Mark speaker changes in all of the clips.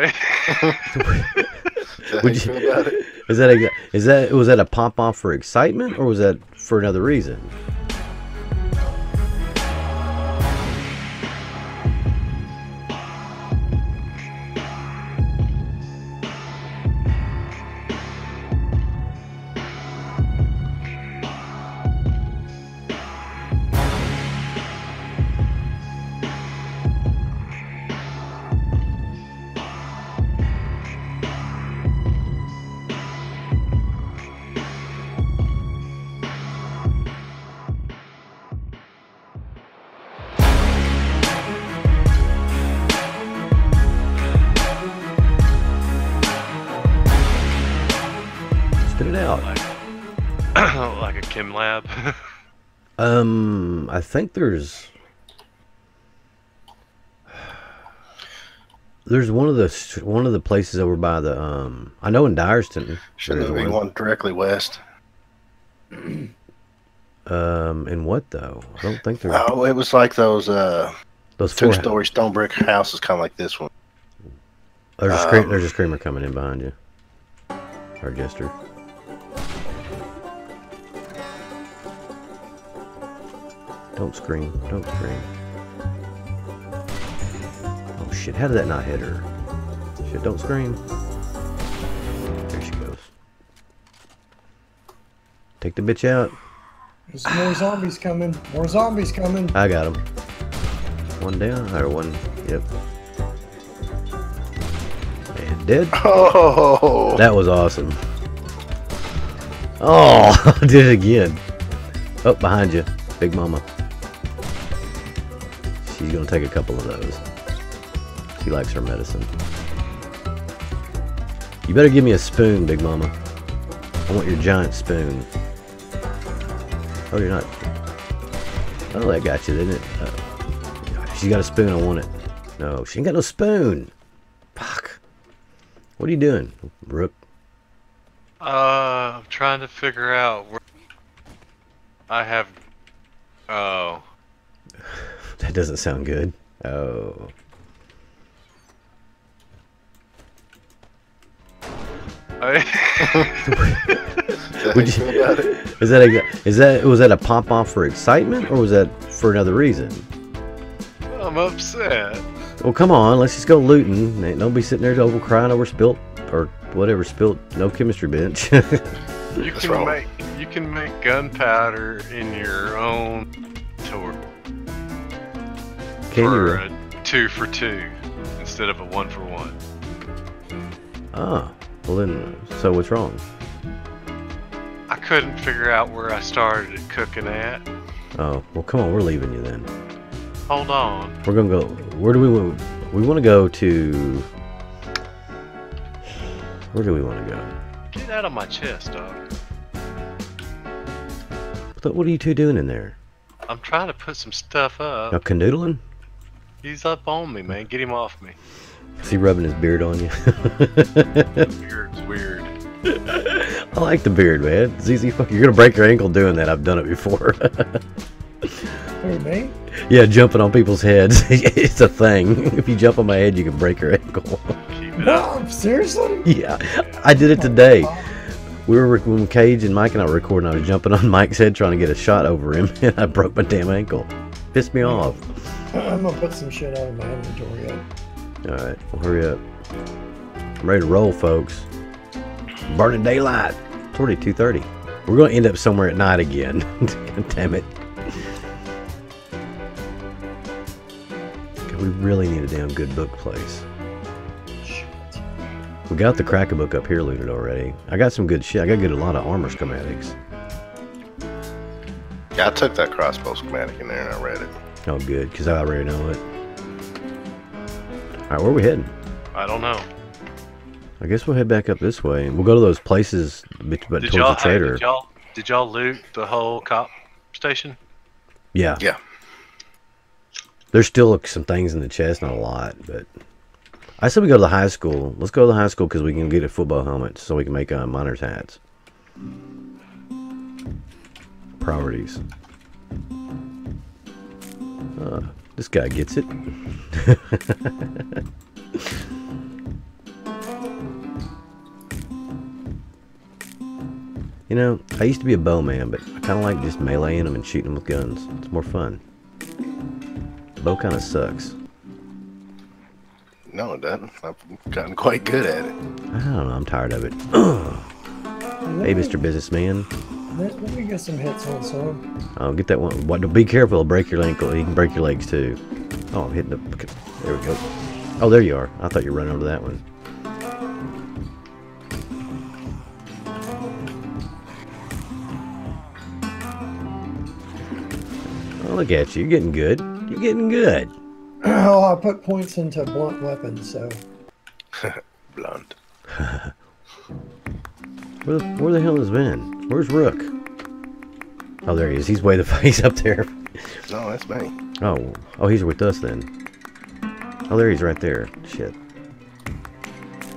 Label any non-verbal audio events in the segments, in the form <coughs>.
Speaker 1: <laughs> Would
Speaker 2: you
Speaker 1: you-
Speaker 2: feel about it?
Speaker 1: Is that a is that was that a pop off for excitement or was that for another reason? Um, I think there's there's one of the one of the places over by the um. I know in Dyerston.
Speaker 2: Shouldn't there be
Speaker 1: one.
Speaker 2: one directly west?
Speaker 1: Um, in what though? I don't think there's
Speaker 2: Oh, it was like those uh,
Speaker 1: those
Speaker 2: two-story stone brick houses, kind of like this one.
Speaker 1: There's a scream,
Speaker 2: um,
Speaker 1: there's a screamer coming in behind you. Or jester. Don't scream. Don't scream. Oh shit, how did that not hit her? Shit, don't scream. There she goes. Take the bitch out.
Speaker 3: There's more zombies coming. More zombies coming.
Speaker 1: I got him. One down, or one, yep. And dead. <laughs>
Speaker 2: Oh,
Speaker 1: That was awesome. Oh, I <laughs> did it again. Oh, behind you, Big Mama. She's gonna take a couple of those. She likes her medicine. You better give me a spoon, Big Mama. I want your giant spoon. Oh, you're not. Oh, that got you, didn't it? Oh. She got a spoon. I want it. No, she ain't got no spoon. Fuck. What are you doing, Rook?
Speaker 4: uh, I'm trying to figure out where I have. Oh,
Speaker 1: That doesn't sound good. Oh.
Speaker 2: Is <laughs> that
Speaker 1: Would
Speaker 2: you
Speaker 1: you-
Speaker 2: feel about it?
Speaker 1: Is that a is that was that a pop off for excitement or was that for another reason?
Speaker 4: I'm upset.
Speaker 1: Well, come on, let's just go looting. Ain't nobody sitting there over crying over spilt or whatever spilt. No chemistry bench. <laughs>
Speaker 4: You
Speaker 2: That's
Speaker 4: can
Speaker 2: wrong.
Speaker 4: make you can make gunpowder in your own torch
Speaker 1: Can
Speaker 4: for
Speaker 1: really?
Speaker 4: a two for two instead of a one for one.
Speaker 1: Ah, well then, so what's wrong?
Speaker 4: I couldn't figure out where I started cooking at.
Speaker 1: Oh, well, come on, we're leaving you then.
Speaker 4: Hold on.
Speaker 1: We're gonna go. Where do we want? We want to go to. Where do we want to go?
Speaker 4: Get out of my chest, dog.
Speaker 1: What what are you two doing in there?
Speaker 4: I'm trying to put some stuff up.
Speaker 1: Now canoodling?
Speaker 4: He's up on me, man. Get him off me.
Speaker 1: Is he rubbing his beard on you? <laughs>
Speaker 4: the Beard's weird. <laughs>
Speaker 1: I like the beard, man. It's easy. Fuck, you're gonna break your ankle doing that. I've done it before. <laughs>
Speaker 3: Who, me?
Speaker 1: yeah, jumping on people's heads. it's a thing. If you jump on my head, you can break your ankle.
Speaker 4: Keep it up.
Speaker 3: Mom, seriously?
Speaker 1: yeah, I did it today. We were rec- when Cage and Mike and I were recording. I was jumping on Mike's head trying to get a shot over him, and I broke my damn ankle. Pissed me hmm. off.
Speaker 3: I'm gonna put some shit out of my inventory. Up.
Speaker 1: All right, well, hurry up. I'm ready to roll, folks. Burning daylight. It's already 2:30. We're going to end up somewhere at night again. <laughs> Damn it. God, we really need a damn good book place. We got the Crack-A-Book up here looted already. I got some good shit. I got good a lot of armor schematics.
Speaker 2: Yeah, I took that crossbow schematic in there and I read it.
Speaker 1: Oh, good, because I already know it. All right, where are we heading?
Speaker 4: I don't know.
Speaker 1: I guess we'll head back up this way, and we'll go to those places, but
Speaker 4: Did
Speaker 1: towards
Speaker 4: y'all,
Speaker 1: the
Speaker 4: hey,
Speaker 1: trader.
Speaker 4: did y'all did y'all loot the whole cop station?
Speaker 1: Yeah.
Speaker 2: Yeah.
Speaker 1: There's still some things in the chest, not a lot, but I said we go to the high school. Let's go to the high school because we can get a football helmet so we can make uh, miners hats. Priorities. Uh, this guy gets it. <laughs> you know, I used to be a bowman, but I kind of like just meleeing them and shooting them with guns. It's more fun. The bow kind of sucks.
Speaker 2: No, it doesn't. I've gotten quite good at it.
Speaker 1: I don't know. I'm tired of it. <clears throat> hey, Mr. Businessman.
Speaker 3: Let, let me get some hits on son.
Speaker 1: Oh, get that one. What? Be careful. It'll break your ankle. You can break your legs too. Oh, I'm hitting the. There we go. Oh, there you are. I thought you were running over that one. Oh, look at you. You're getting good. You're getting good. <clears throat>
Speaker 3: Oh, I put points into blunt weapons, so <laughs>
Speaker 2: Blunt. <laughs>
Speaker 1: Where the, where the hell has been? Where's Rook? Oh, there he is. He's way the <laughs> he's up there.
Speaker 2: No, that's me.
Speaker 1: Oh, oh, he's with us then. Oh, there he's right there. Shit.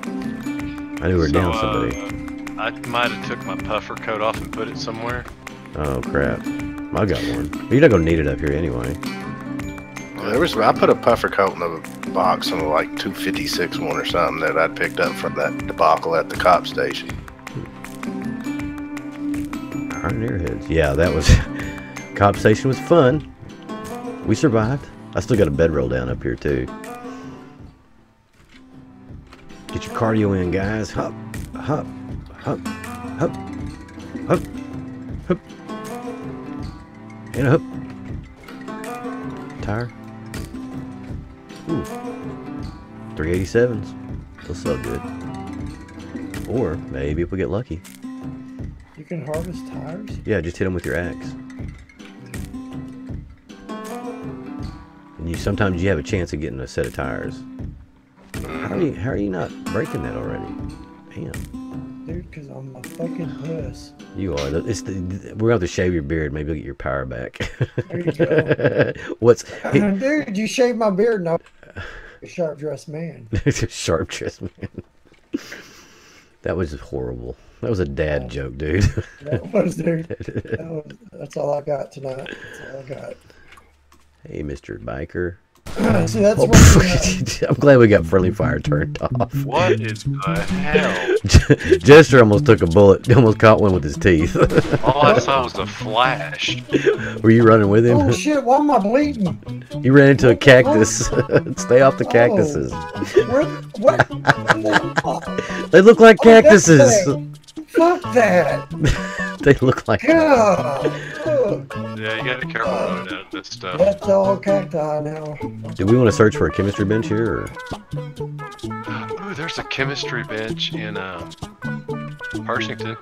Speaker 1: I knew we were down
Speaker 4: So,
Speaker 1: somebody.
Speaker 4: uh, I might have took my puffer coat off and put it somewhere.
Speaker 1: Oh crap. I got one. You're not gonna need it up here anyway.
Speaker 2: There was I put a puffer coat in the box on like 256 one or something that I'd picked up from that debacle at the cop station.
Speaker 1: Iron airheads. Yeah, that was. <laughs> Cop station was fun. We survived. I still got a bedroll down up here too. Get your cardio in, guys. Hop, hop, hop, hop, hop, hop, and a hop. Tire. Ooh. 387s. They'll sell good. Or maybe if we get lucky.
Speaker 3: You can harvest tires.
Speaker 1: Yeah, just hit them with your axe. And you sometimes you have a chance of getting a set of tires. How are you, how are you not breaking that already? Damn,
Speaker 3: Dude, because I'm a fucking puss.
Speaker 1: you are. It's the, we're gonna have to shave your beard. Maybe you'll get your power back.
Speaker 3: There you go. <laughs>
Speaker 1: What's <laughs>
Speaker 3: Dude, you shaved my beard and I'm a sharp dressed man. <laughs>
Speaker 1: A sharp-dressed man? That was horrible. That was a dad oh. joke, dude. <laughs>
Speaker 3: That was, dude. That was, that's all I got tonight. That's all I got.
Speaker 1: hey, Mister Biker. <clears throat>
Speaker 3: See, that's
Speaker 1: Oh,
Speaker 3: what <laughs> <laughs>
Speaker 1: I'm glad we got friendly fire turned <laughs> off.
Speaker 4: What is the hell?
Speaker 1: Jester almost took a bullet. Almost caught one with his teeth.
Speaker 4: All I saw was a flash.
Speaker 1: Were you running with him?
Speaker 3: Oh shit! Why am I bleeding?
Speaker 1: You ran into a oh, cactus. Oh. Stay off the oh. cactuses.
Speaker 3: Where? What?
Speaker 1: They look like
Speaker 3: Oh,
Speaker 1: cactuses.
Speaker 3: It. Fuck that! <laughs>
Speaker 1: They look like.
Speaker 3: God. Ugh.
Speaker 4: Yeah, you gotta be careful running out of this stuff.
Speaker 3: That's all cacti now.
Speaker 1: Do we want to search for a chemistry bench here? Or?
Speaker 4: Ooh, there's a chemistry bench in uh, Pershington.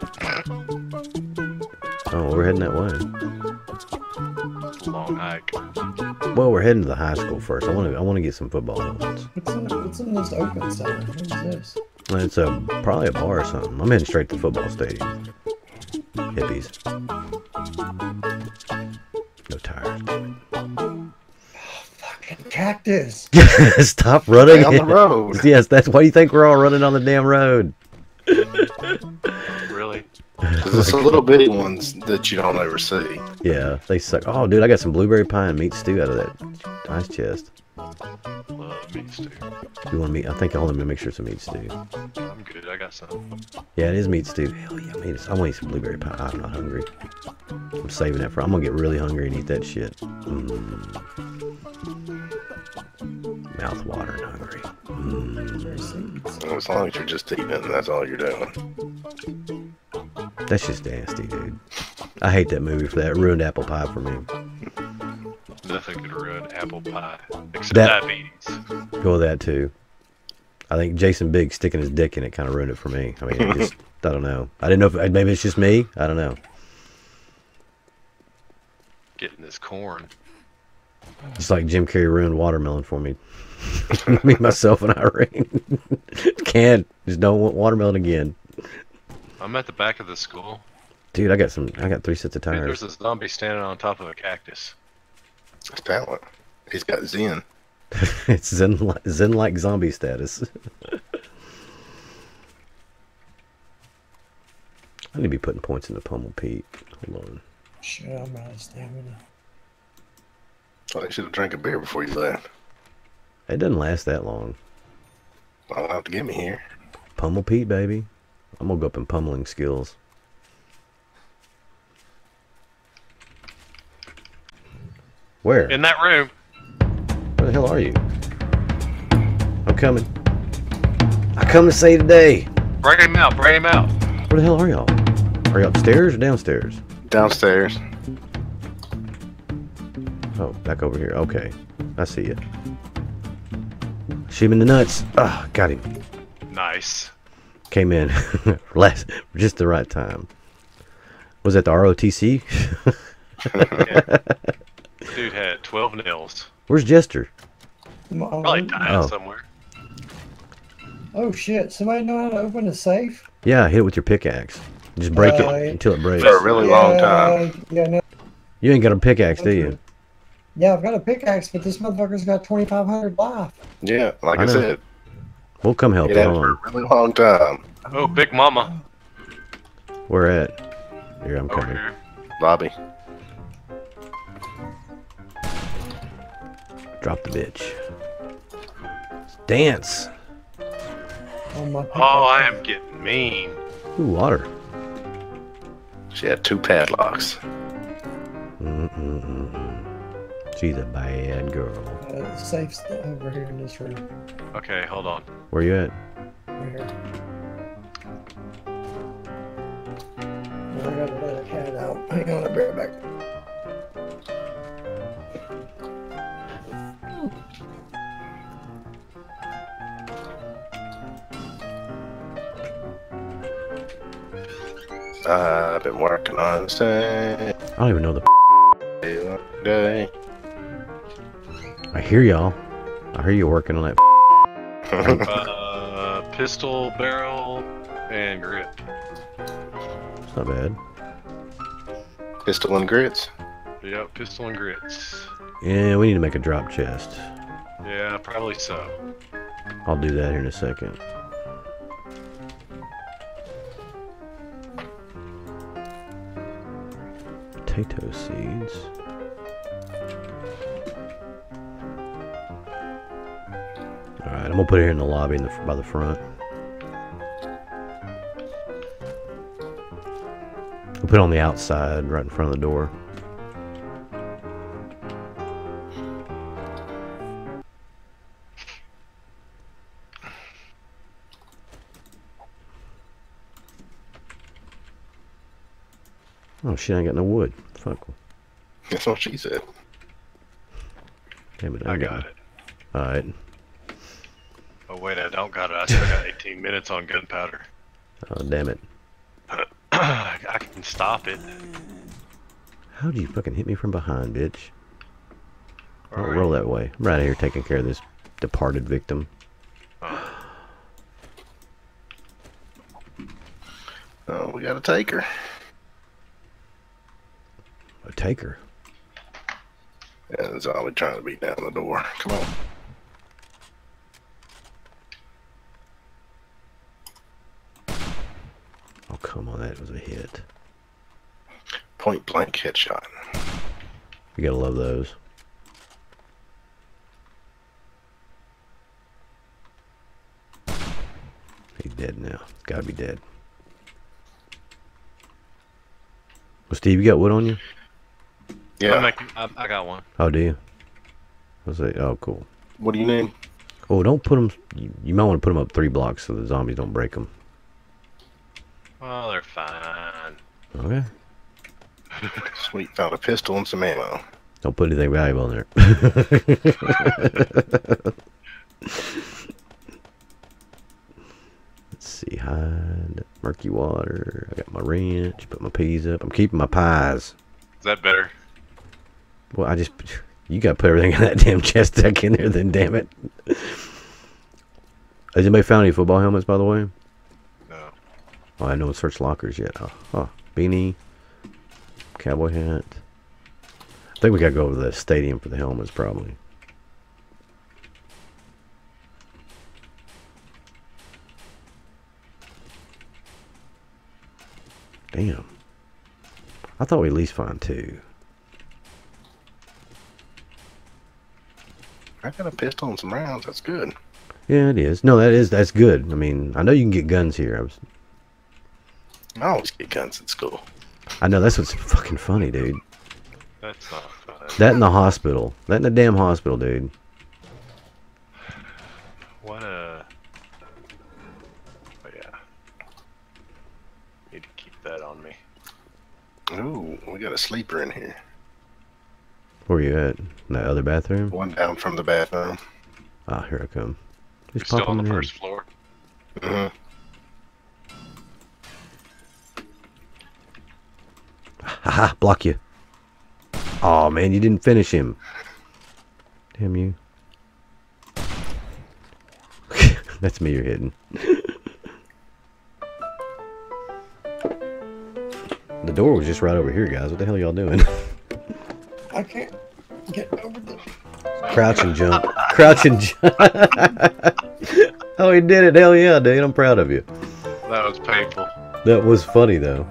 Speaker 1: Oh, we're heading that way.
Speaker 4: Long hike.
Speaker 1: Well, we're heading to the high school first. I want to. I want to get some football helmets.
Speaker 3: What's in, what's in this open sign? What is this?
Speaker 1: And It's a probably a bar or something. I'm heading straight to the football stadium. Hippies. No tires.
Speaker 3: Fucking cactus. <laughs>
Speaker 1: Stop running.
Speaker 2: on the road.
Speaker 1: yes, that's why you think we're all running on the damn road.
Speaker 4: Really?
Speaker 2: There's the little bitty ones that you don't ever see.
Speaker 1: Yeah, they suck. Oh, dude, I got some blueberry pie and meat stew out of that ice chest.
Speaker 4: Love meat stew.
Speaker 1: You want meat? I think I'll let me make sure it's a meat stew.
Speaker 4: I'm good. I got some.
Speaker 1: Yeah, it is meat stew. Hell yeah, man. I want to eat some blueberry pie. I'm not hungry. I'm saving that for. I'm gonna get really hungry and eat that shit. Mm. Mouth watering hungry. Mm.
Speaker 3: There's seeds.
Speaker 2: As long as you're just eating it, that's all you're doing.
Speaker 1: That's just nasty, dude. I hate that movie for that. It ruined apple pie for me.
Speaker 4: Nothing could ruin apple pie except
Speaker 1: That-
Speaker 4: diabetes.
Speaker 1: Go with that too. I think Jason Biggs sticking his dick in it kind of ruined it for me. I mean, it just I don't know. I didn't know if maybe it's just me. I don't know.
Speaker 4: Getting this corn.
Speaker 1: Just like Jim Carrey ruined watermelon for me. <laughs> me, myself, and Irene. <laughs> Can't. Just don't want watermelon again.
Speaker 4: I'm at the back of the school.
Speaker 1: Dude, I got some. I got three sets of
Speaker 4: Dude,
Speaker 1: tires.
Speaker 4: there's a zombie standing on top of a cactus.
Speaker 2: It's talent. He's got Zen. <laughs>
Speaker 1: it's zen like zen like zombie status. <laughs> I need to be putting points into Pummel Pete. Hold on.
Speaker 3: Shit, I'm out of stamina.
Speaker 2: Well, you should have drank a beer before you left.
Speaker 1: It doesn't last that long.
Speaker 2: I'll have to get me here.
Speaker 1: Pummel Pete, baby. I'm gonna go up in pummeling skills. Where?
Speaker 4: In that room.
Speaker 1: Where the hell are you? I'm coming. I come to say today.
Speaker 4: Bring him out. Bring him out.
Speaker 1: Where the hell are y'all? Are you upstairs or downstairs?
Speaker 2: Downstairs.
Speaker 1: Oh, back over here. Okay. I see you. Shoot him in the nuts. Ah, got him.
Speaker 4: Nice.
Speaker 1: Came in <laughs> last, just the right time. Was that the ROTC? <laughs>
Speaker 4: Dude had 12 nails.
Speaker 1: Where's Jester?
Speaker 4: Probably dying
Speaker 1: Oh.
Speaker 4: somewhere.
Speaker 3: Oh shit! Somebody know how to open a safe?
Speaker 1: Yeah, hit it with your pickaxe. Just break
Speaker 3: Uh,
Speaker 1: it until it breaks.
Speaker 2: For a really long time.
Speaker 3: Yeah, no,
Speaker 1: You ain't got a pickaxe, do you?
Speaker 3: yeah, I've got a pickaxe, but this motherfucker's got 2,500 life.
Speaker 2: Yeah, like
Speaker 1: I
Speaker 2: I, said,
Speaker 1: We'll come help you.
Speaker 2: had for a really long time.
Speaker 4: Oh, Big Mama.
Speaker 1: Where at? Here, I'm
Speaker 4: Over
Speaker 1: coming.
Speaker 4: here.
Speaker 2: Lobby.
Speaker 1: Drop the bitch. Dance.
Speaker 3: On my
Speaker 4: Oh, I am getting mean.
Speaker 1: Ooh, water.
Speaker 2: She had two padlocks.
Speaker 1: Mm-mm-mm-mm. She's a bad girl.
Speaker 3: uh, safe's over here in this room.
Speaker 4: Okay, hold on.
Speaker 1: Where you at?
Speaker 3: Right here. I gotta let a cat out. Hang on, I'll be right back.
Speaker 2: Been working on say
Speaker 1: I don't even know the.
Speaker 2: day.
Speaker 1: I hear y'all. I hear you working on that. <laughs>
Speaker 4: Uh, pistol, barrel, and grip.
Speaker 1: It's not bad.
Speaker 2: Pistol and grits.
Speaker 4: Yep, pistol and grits.
Speaker 1: Yeah, we need to make a drop chest.
Speaker 4: Yeah, probably so.
Speaker 1: I'll do that here in a second. Potato seeds. Alright, I'm gonna put it here in the lobby in the, by the front. We'll put it on the outside, right in front of the door. Oh shit, I ain't got no wood. Fuck.
Speaker 2: That's what she said.
Speaker 1: Damn it,
Speaker 4: I got it.
Speaker 1: Alright.
Speaker 4: Oh, wait, I don't got it. I still got 18 minutes on gunpowder.
Speaker 1: Oh, damn it. <clears throat>
Speaker 4: I can stop it.
Speaker 1: How'd you fucking hit me from behind, bitch? Don't
Speaker 4: Alright.
Speaker 1: Oh, roll that way. I'm right here taking care of this departed victim.
Speaker 2: Oh, oh we gotta take her.
Speaker 1: A taker.
Speaker 2: Yeah, that's all we're trying to beat down the door. Come on.
Speaker 1: Oh, come on, that was a hit.
Speaker 2: Point blank headshot.
Speaker 1: You gotta love those. He's dead now. Gotta be dead. Well, Steve, you got wood on you?
Speaker 2: Yeah.
Speaker 4: I'm making- I, I got one.
Speaker 1: Oh, do you? Let's see. Oh, cool.
Speaker 2: What do you name?
Speaker 1: Oh, don't put them. You, you might want to put them up three blocks so the zombies don't break them.
Speaker 4: Well, they're fine.
Speaker 1: Okay. <laughs>
Speaker 2: Sweet, found a pistol and some ammo.
Speaker 1: Don't put anything valuable in there. <laughs> Let's see. Hide. Murky water. I got my wrench. Put my peas up. I'm keeping my pies.
Speaker 4: Is that better?
Speaker 1: Well, I just. You got to put everything <laughs> in that damn chest back in there, then, damn it. Has anybody found any football helmets, by the way?
Speaker 4: No.
Speaker 1: Oh, I don't search lockers yet. Oh, oh, beanie, cowboy hat. I think we gotta go to the stadium for the helmets, probably. Damn. I thought we at least find two.
Speaker 2: I got a pistol and some rounds. That's good.
Speaker 1: Yeah, it is. No, that is that's good. I mean, I know you can get guns here. I was,
Speaker 2: I always get guns at school.
Speaker 1: I know that's what's fucking funny, dude.
Speaker 4: That's not fun.
Speaker 1: That in the hospital. That in the damn hospital, dude.
Speaker 4: What a. Oh yeah. Need to keep that on me.
Speaker 2: Ooh, we got a sleeper in here.
Speaker 1: Where you at? In that other bathroom?
Speaker 2: One down from the bathroom.
Speaker 1: Ah, here I come.
Speaker 4: You're
Speaker 1: Just
Speaker 4: still on
Speaker 1: him
Speaker 4: the
Speaker 1: in.
Speaker 4: first floor.
Speaker 2: hmm
Speaker 1: Haha, block you. Oh man, you didn't finish him. Damn you. <laughs> That's me you're hitting. <laughs> the door was just right over here, guys. What the hell y'all doing? <laughs>
Speaker 3: I can't get over the.
Speaker 1: Crouch and jump. Crouch and jump. <laughs> oh, he did it. Hell yeah, dude. I'm proud of you.
Speaker 4: That was painful.
Speaker 1: That was funny, though.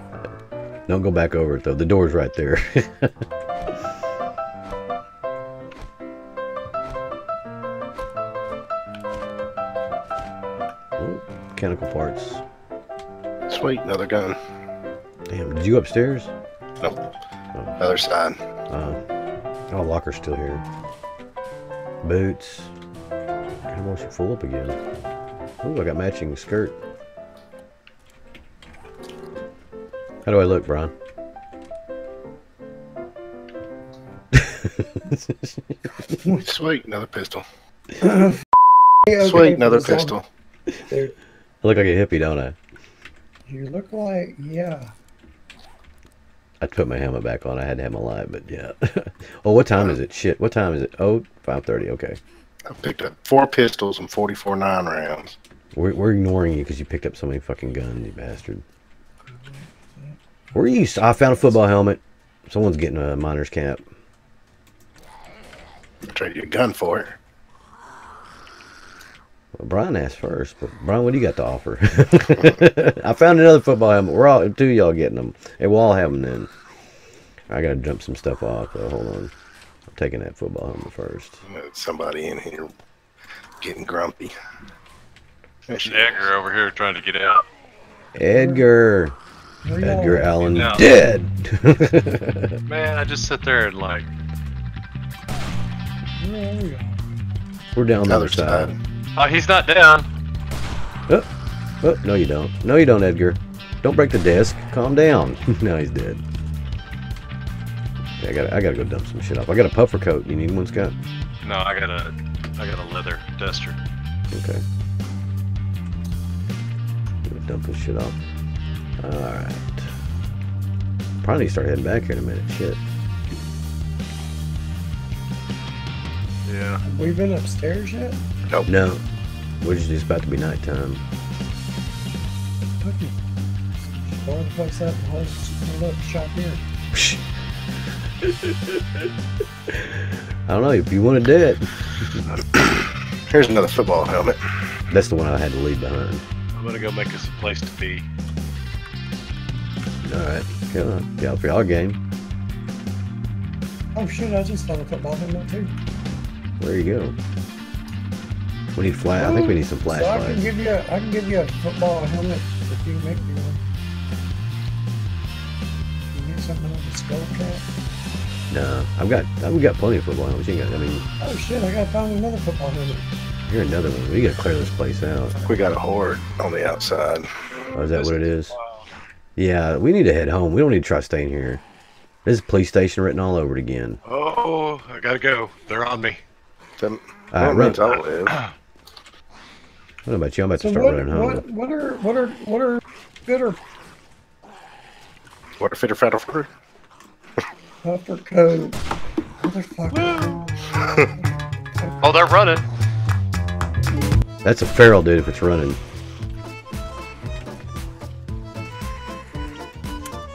Speaker 1: Don't go back over it, though. The door's right there. <laughs> Oh, mechanical parts.
Speaker 2: Sweet, another gun.
Speaker 1: Damn, did you upstairs?
Speaker 2: Nope. Other side.
Speaker 1: Uh, oh, locker's still here. Boots. God, I want you full up again. Ooh, I got matching skirt. How do I look, Brian? <laughs>
Speaker 2: Sweet, another pistol. <laughs>
Speaker 3: Okay,
Speaker 2: Sweet, another pistol.
Speaker 1: I look like a hippie, don't I?
Speaker 3: you look like yeah.
Speaker 1: I put my helmet back on. I had to have my light, but yeah. <laughs> oh, what time is it? Shit, what time is it? Oh, 5.30, okay.
Speaker 2: I picked up four pistols and 44 nine rounds.
Speaker 1: We're, we're ignoring you because you picked up so many fucking guns, you bastard. Where are you? I found a football helmet. Someone's getting a miner's cap.
Speaker 2: I'll trade you a gun for it.
Speaker 1: Well, Brian asked first, but Brian, what do you got to offer? <laughs> I found another football helmet. We're all two of y'all getting them. Hey, we'll all have them then. I gotta jump some stuff off. Though. Hold on. I'm taking that football helmet first.
Speaker 2: Somebody in here getting grumpy. There
Speaker 4: Edgar over here trying to get out.
Speaker 1: Edgar. Edgar? Allen
Speaker 4: No.
Speaker 1: dead. <laughs> <laughs>
Speaker 4: Man, I just sit there and like,
Speaker 3: we at?
Speaker 1: We're down the
Speaker 2: Other
Speaker 1: other side.
Speaker 2: side.
Speaker 4: Oh, he's not down.
Speaker 1: Oh, oh, no, you don't. No, you don't, Edgar. Don't break the desk. Calm down. <laughs> no, he's dead. Yeah, I gotta, I gotta go dump some shit off. I got a puffer coat. You need one, Scott?
Speaker 4: No, I got a, I got a leather duster.
Speaker 1: Okay. Gonna dump this shit off. Alright. Probably need to start heading back here in a minute. Shit.
Speaker 4: Yeah.
Speaker 3: We've been upstairs yet?
Speaker 1: No. We're just it's about to be nighttime.
Speaker 3: Okay. Just the place up and hold hold up shop here. <laughs>
Speaker 1: I don't know. If you want to do it, <coughs>
Speaker 2: Here's another football helmet.
Speaker 1: that's the one I had to leave behind.
Speaker 4: I'm gonna go make us a place to be.
Speaker 1: Alright. Yeah, yeah, for y'all game.
Speaker 3: Oh shit! I just found a football helmet too.
Speaker 1: There you go. We need flash. I think we need some
Speaker 3: So I can give you a, I can give you a football helmet if you make me one. You need something with a skull cap?
Speaker 1: No, I've got I've got plenty of football helmets. You got, I mean,
Speaker 3: Oh shit! I gotta find another football helmet.
Speaker 1: Here's another one. We gotta clear this place out.
Speaker 2: We got a horde on the outside.
Speaker 1: Oh, is that what it is? Yeah, we need to head home. We don't need to try staying here. There's a police station written all over it again.
Speaker 4: Oh, I gotta go. They're on me.
Speaker 2: Them,
Speaker 1: All right,
Speaker 2: well, means
Speaker 1: run.
Speaker 2: I'll live.
Speaker 1: I don't know about you. I'm about to start
Speaker 3: what,
Speaker 1: running home.
Speaker 3: what, what are what are what are good or
Speaker 2: What a fitter fatter footer.
Speaker 3: puffer coat? Motherfucker. <laughs>
Speaker 4: Oh, they're running.
Speaker 1: That's a feral dude if it's running.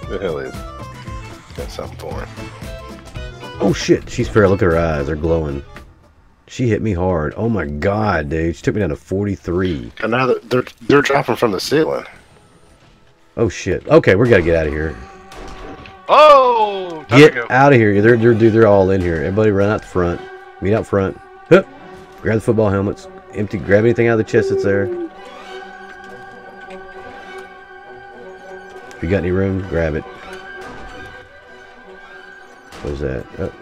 Speaker 2: The hell is? Got something for him.
Speaker 1: Oh shit, she's feral. Look at her eyes. They're glowing. She hit me hard. Oh my god, dude. She took me down to 43.
Speaker 2: And now they're they're dropping from the ceiling.
Speaker 1: Oh shit. Okay, we gotta get out of here.
Speaker 4: Oh,
Speaker 1: Get out of here. They're, they're, dude, they're all in here. Everybody run out the front. Meet out front. Hup. Grab the football helmets. Empty. Grab anything out of the chest that's there. If you got any room, grab it. What is that? Oh.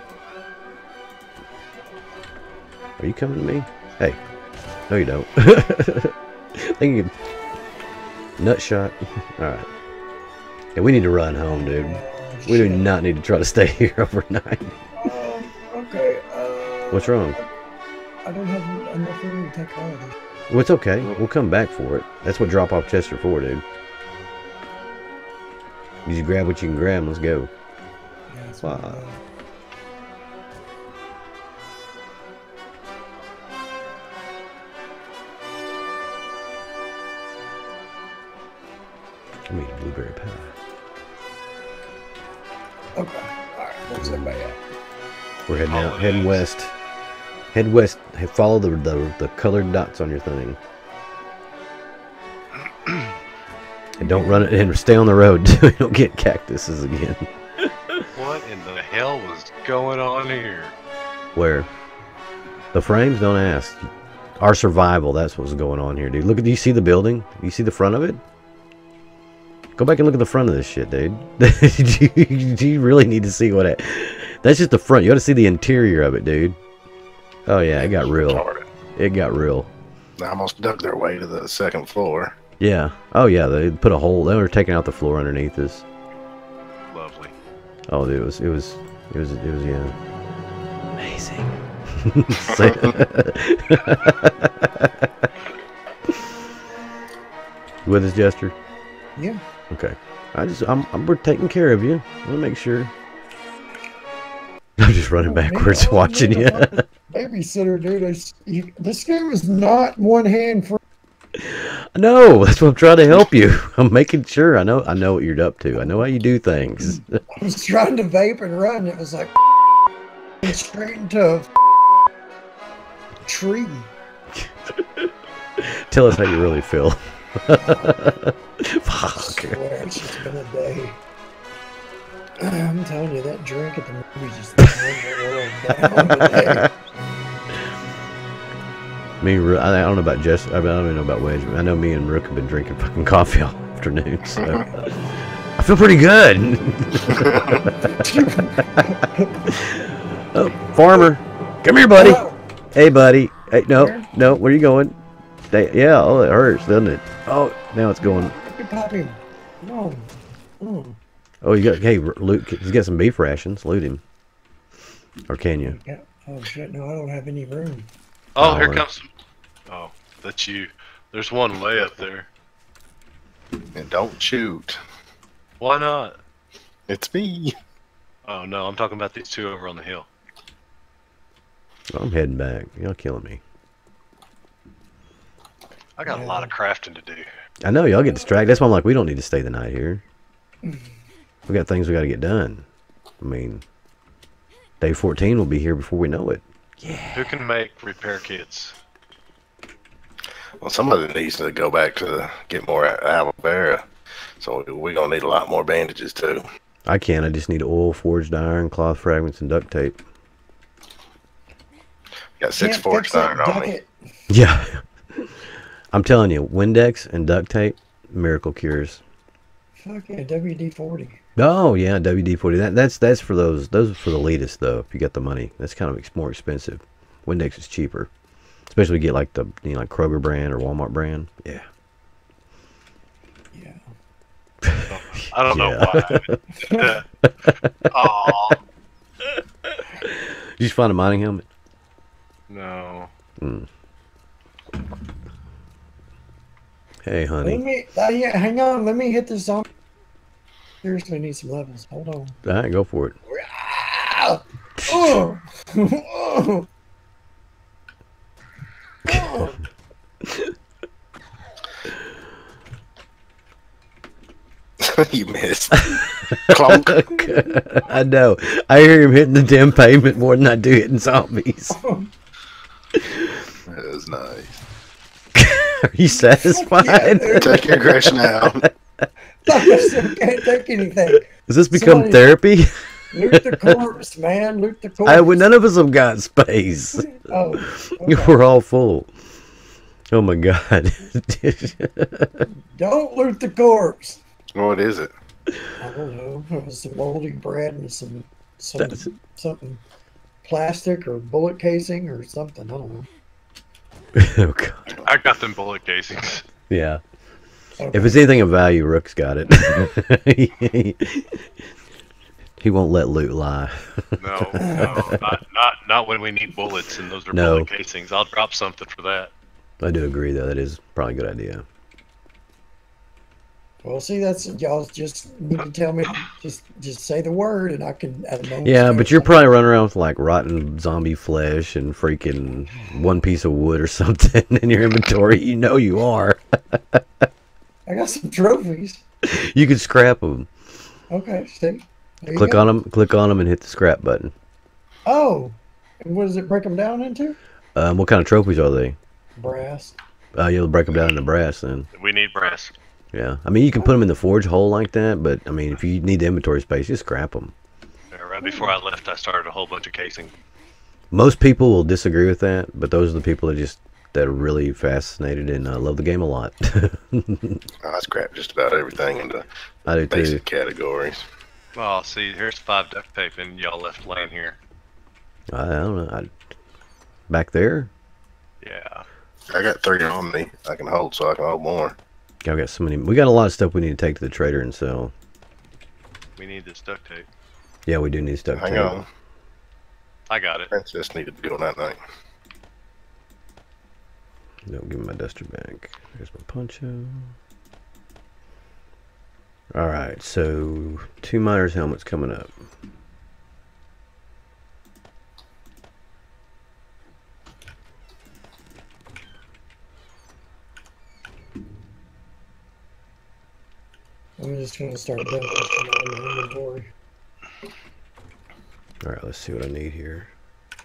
Speaker 1: Are you coming to me? Hey. No, you don't. <laughs> Thank you. Nut shot. <laughs> Alright. Yeah, we need to run home, dude. We do not need to try to <laughs> stay here overnight.
Speaker 3: Um, okay. Uh,
Speaker 1: What's wrong?
Speaker 3: I don't have enough room to take all of this.
Speaker 1: Well, it's okay. We'll come back for it. That's what drop off chests are for, dude. You just grab what you can grab. Let's go.
Speaker 3: Yeah, that's what
Speaker 1: Wow.
Speaker 3: I'm doing.
Speaker 1: I mean, blueberry pie.
Speaker 3: Okay. All right. What's everybody at?
Speaker 1: We're heading out,
Speaker 4: oh,
Speaker 1: heading west. Head west. Hey, Follow the, the the colored dots on your thing. <clears throat> And don't run it and stay on the road <laughs> so you don't get cactuses again.
Speaker 4: What in the hell was going on here?
Speaker 1: Where? The frames? Don't ask. Our survival, that's what's going on here, dude. Look at do you see the building? You see the front of it? Go back and look at the front of this shit, dude. do, you, do you really need to see what it That's just the front. You ought to see the interior of it, dude. Oh yeah, it got real. It got real.
Speaker 2: They almost dug their way to the second floor.
Speaker 1: Yeah. Oh yeah, they put a hole. They were taking out the floor underneath this.
Speaker 4: Lovely.
Speaker 1: Oh, dude, it was it was it was it was yeah. Amazing. <laughs> With his gesture?
Speaker 3: Yeah.
Speaker 1: Okay. I just I'm, I'm we're taking care of you. I want to make sure. I'm just running
Speaker 3: Oh,
Speaker 1: backwards watching you.
Speaker 3: Babysitter, dude. I this game is not one hand for.
Speaker 1: no, that's what I'm trying to help you. <laughs> I'm making sure. I know I know what you're up to. I know how you do things.
Speaker 3: I was trying to vape and run. It was like <laughs> straight into a <laughs> tree.
Speaker 1: Tell us how you really feel.
Speaker 3: I
Speaker 1: Fuck.
Speaker 3: swear, it's just been a day. <clears throat> I'm telling you, that drink at the movie just turned the world down today. <laughs>
Speaker 1: Me, and Ro- I I don't know about Jess. I, mean, I don't even know about Wedge. I know me and Rook have been drinking fucking coffee all afternoon. So <laughs> I feel pretty good. <laughs> oh, farmer, come here, buddy. Hey, buddy. Hey, no, no. Where you going? They, yeah. Oh, it hurts, doesn't it? Oh, now it's going.
Speaker 3: look at Poppy. No. Mm.
Speaker 1: Oh, you got. Hey, loot. He's got some beef rations. Loot him. Or can you?
Speaker 3: Yeah. Oh shit! No, I don't have any room.
Speaker 4: Oh,
Speaker 1: Oh,
Speaker 4: here
Speaker 1: what-
Speaker 4: comes some. Oh, that's you. There's one way up there.
Speaker 2: And don't shoot.
Speaker 4: Why not?
Speaker 2: It's me.
Speaker 4: Oh no, I'm talking about these two over on the hill.
Speaker 1: I'm heading back. Y'all killing me.
Speaker 4: I got a lot of crafting to do.
Speaker 1: I know y'all get distracted. That's why I'm like, we don't need to stay the night here. We got things we got to get done. I mean, day 14 will be here before we know it. Yeah.
Speaker 4: Who can make repair kits?
Speaker 2: Well, somebody needs to go back to get more aloe vera. So we're going to need a lot more bandages, too.
Speaker 1: I can. I just need oil, forged iron, cloth fragments, and duct tape.
Speaker 2: Got six
Speaker 3: Can't forged
Speaker 2: iron on me.
Speaker 3: it. <laughs> <laughs>
Speaker 1: Yeah. I'm telling you, Windex and duct tape, miracle cures.
Speaker 3: Fuck yeah, WD forty.
Speaker 1: Oh yeah, WD forty. That that's that's for those those are for the latest though. If you got the money, that's kind of ex- more expensive. Windex is cheaper, especially if you get like the you know like Kroger brand or Walmart brand. Yeah.
Speaker 3: Yeah.
Speaker 4: I don't know why. <laughs> Oh
Speaker 1: Did you find a mining helmet?
Speaker 4: no. Hmm.
Speaker 1: Hey,
Speaker 3: Let
Speaker 1: honey.
Speaker 3: me. Uh, yeah, hang on. Let me hit this zombie. Seriously, need some levels. Hold on.
Speaker 1: All right, go for it.
Speaker 3: Ah! Oh! Oh! Oh! <laughs>
Speaker 2: you missed. <laughs> Clunk.
Speaker 1: I know. I hear him hitting the damn pavement more than I do hitting zombies.
Speaker 2: That was nice. <laughs>
Speaker 1: Are you satisfied?
Speaker 3: Yeah, dude.
Speaker 2: Take your aggression out.
Speaker 3: I still can't take anything.
Speaker 1: Does this become
Speaker 3: Somebody-
Speaker 1: therapy?
Speaker 3: Loot the <laughs> corpse, man. Loot the corpse.
Speaker 1: I, well, none of us have got space.
Speaker 3: Oh, okay. <laughs>
Speaker 1: We're all full. Oh my god. <laughs>
Speaker 3: don't loot the corpse.
Speaker 2: What is it?
Speaker 3: I don't know. It was some moldy bread and some something,
Speaker 1: That's-
Speaker 3: something plastic or bullet casing or something. I don't know. <laughs>
Speaker 1: oh god.
Speaker 4: I got them bullet casings.
Speaker 1: Yeah.
Speaker 3: Okay.
Speaker 1: If it's anything of value, Rook's got it. <laughs> he won't let loot lie.
Speaker 4: No, no, <laughs> not not not when we need bullets and those are
Speaker 1: No.
Speaker 4: bullet casings. I'll drop something for that.
Speaker 1: I do agree though. That is probably a good idea.
Speaker 3: Well, see, that's y'all just need to tell me. Just just say the word, and I can. At a moment's
Speaker 1: Yeah, but you're probably running around with like rotten zombie flesh and freaking one piece of wood or <laughs> something in your inventory. You know you are. <laughs>
Speaker 3: I got some trophies.
Speaker 1: You can scrap them.
Speaker 3: Okay, see.
Speaker 1: Click
Speaker 3: go.
Speaker 1: on them. Click on them and hit the scrap button.
Speaker 3: Oh, and what does it break them down into?
Speaker 1: Um, what kind of trophies are they?
Speaker 3: Brass.
Speaker 1: Uh, you'll break them down into brass then.
Speaker 4: We need brass.
Speaker 1: Yeah, I mean you can put them in the forge hole like that, but I mean if you need the inventory space, just scrap them.
Speaker 4: Yeah, Right before I left, I started a whole bunch of casing.
Speaker 1: Most people will disagree with that, but those are the people that just that are really fascinated and uh, love the game a lot. <laughs>
Speaker 2: I scrap just about everything into
Speaker 1: I do too.
Speaker 2: basic categories.
Speaker 4: Well, see, here's five duct tape, and y'all left laying here.
Speaker 1: I, I don't know. I, back there,
Speaker 4: Yeah.
Speaker 2: I got three on me. I can hold, so I can hold more.
Speaker 1: I've got so many. We got a lot of stuff we need to take to the trader and sell.
Speaker 4: We need this duct tape.
Speaker 1: Yeah, we do need stuff.
Speaker 2: Hang
Speaker 1: too.
Speaker 2: on.
Speaker 4: I got it.
Speaker 2: Princess needed to go that night.
Speaker 1: No, give me my duster back. There's my poncho. All right, so two miners' helmets coming up.
Speaker 3: I'm just gonna start dumping in my inventory.
Speaker 1: All right, let's see what I need here.
Speaker 4: I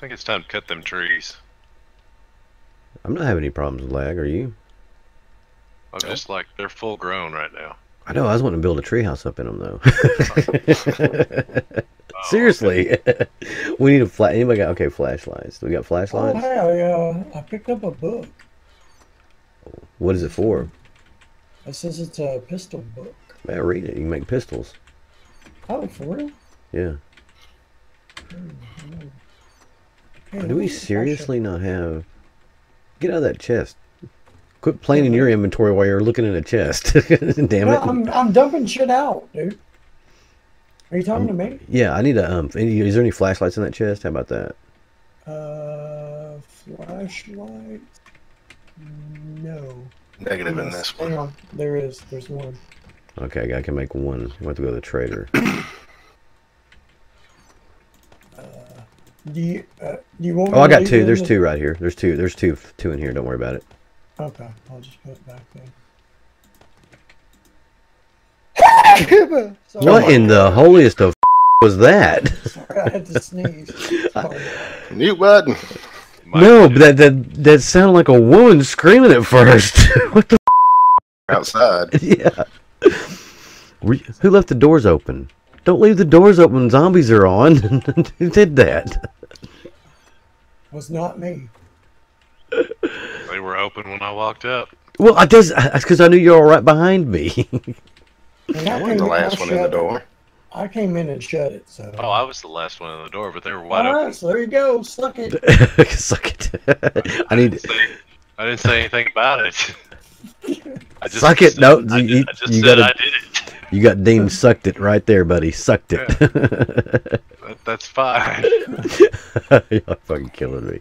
Speaker 4: think it's time to cut them trees.
Speaker 1: I'm not having any problems with lag. Are you?
Speaker 4: I'm just like, they're full grown right now.
Speaker 1: I know. I was wanting to build a treehouse up in them though. <laughs> <laughs>
Speaker 4: Oh,
Speaker 1: Seriously, <laughs> we need a flat. Anybody got okay flashlights? Do we got
Speaker 3: Oh,
Speaker 1: flashlights?
Speaker 3: hey, I, uh, I picked up a book.
Speaker 1: What is it for?
Speaker 3: It says it's a pistol book.
Speaker 1: Man, read it. You can make pistols.
Speaker 3: Oh, for real?
Speaker 1: Yeah.
Speaker 3: Hey,
Speaker 1: Do we seriously not have? Get out of that chest. Quit playing in your inventory while you're looking in a chest. <laughs> Damn
Speaker 3: should-
Speaker 1: it.
Speaker 3: I'm, I'm dumping shit out, dude. Are you talking to me?
Speaker 1: Yeah, I need a. Um, any, is there any flashlights in that chest? How about that?
Speaker 3: Uh, flashlight? No.
Speaker 2: Negative in this
Speaker 3: Hang
Speaker 2: one.
Speaker 3: on. There is. There's one.
Speaker 1: Okay, I can make one. You have to go to the trader. <coughs>
Speaker 3: Do you, uh, do you want me
Speaker 1: Oh, I got two. There's
Speaker 3: the-
Speaker 1: two right here. There's two. There's two. Two in here. Don't worry about it.
Speaker 3: Okay, I'll just put it back then. Sorry,
Speaker 1: What in the holiest of <laughs> was that?
Speaker 3: Sorry, I had to sneeze. <laughs> Sorry.
Speaker 2: Mute button.
Speaker 4: My
Speaker 1: no, but that that that sounded like a woman screaming at first. <laughs> what the?
Speaker 2: Outside. <laughs>
Speaker 1: yeah. Who left the doors open? Don't leave the doors open when zombies are on. <laughs> Who did that?
Speaker 3: Was not me.
Speaker 4: They were open when I walked up.
Speaker 1: Well, I guess because I knew you were right behind me.
Speaker 3: And I
Speaker 2: I wasn't the last one in the door.
Speaker 3: I came in and shut it. So.
Speaker 4: Oh, I was the last one in the door, but they were
Speaker 3: All
Speaker 4: wide open.
Speaker 3: right, so there you go. Suck it. <laughs>
Speaker 1: Suck it. <laughs> I need.
Speaker 4: didn't say, I didn't say anything about it. I just
Speaker 1: Suck it.
Speaker 4: said-
Speaker 1: No,
Speaker 4: I,
Speaker 1: you-
Speaker 4: ju-
Speaker 1: you-
Speaker 4: I just
Speaker 1: you
Speaker 4: said
Speaker 1: gotta-
Speaker 4: I did it.
Speaker 1: You got <laughs> deemed sucked it right there, buddy. Sucked it.
Speaker 4: That, that's fine.
Speaker 1: You're fucking killing me.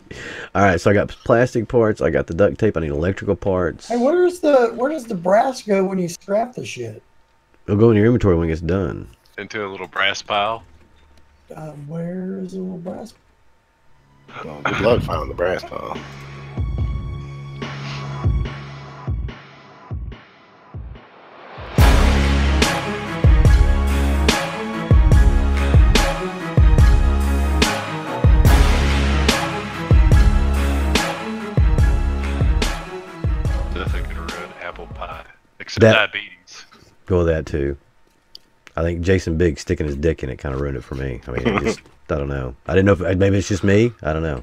Speaker 1: All right, so I got plastic parts. I got the duct tape. I need electrical parts.
Speaker 3: Hey, where's the where does the brass go when you scrap the shit?
Speaker 1: It'll go in your inventory when it's done.
Speaker 4: Into a little brass pile.
Speaker 3: Uh, where is the little brass?
Speaker 2: Well, good luck finding the brass pile.
Speaker 4: Definitely could have ruined apple pie. Except
Speaker 1: That-
Speaker 4: diabetes.
Speaker 1: Go that too. I think Jason Biggs sticking his dick in it kind of ruined it for me. I mean, just I don't know. I didn't know if maybe it's just me. I don't know.